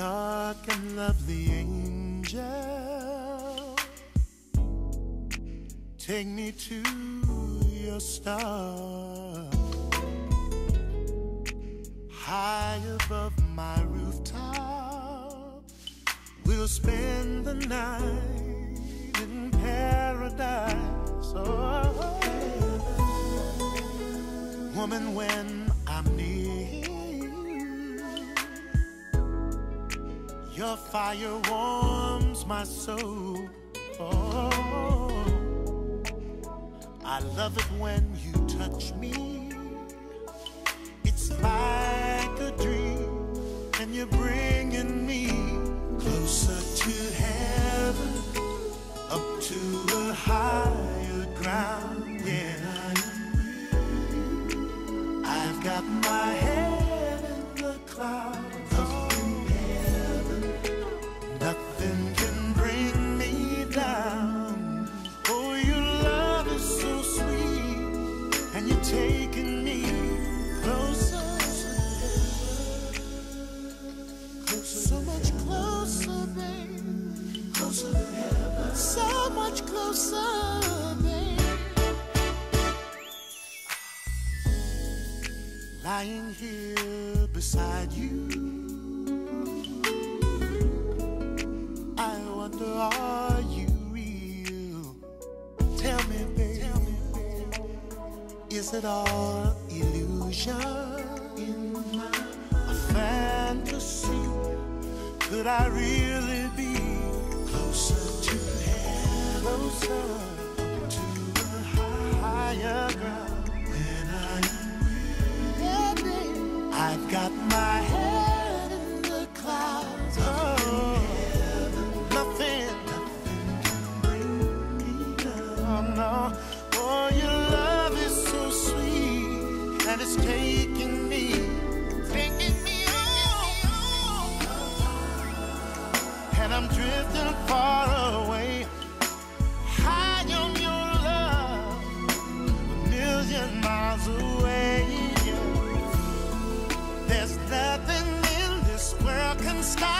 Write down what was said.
dark and lovely angel, take me to your star. High above my rooftop, we'll spend the night in paradise. Oh, oh, oh. woman, when your fire warms my soul. Oh, I love it when you touch me. It's like a dream, and you're bringing me closer to heaven, up to a higher ground. Yeah. I've got my head so much closer, babe. Closer to heaven. So much closer, babe. lying here beside you. I wonder, are you real? Tell me, baby, is it all illusion? I really be closer to heaven? Closer to a higher ground when I am yeah, babe. I've got my head in the clouds. Oh, nothing, nothing can bring me down. No, oh, your love is so sweet, and it's taking Drifting far away, high on your love, a million miles away. There's nothing in this world can stop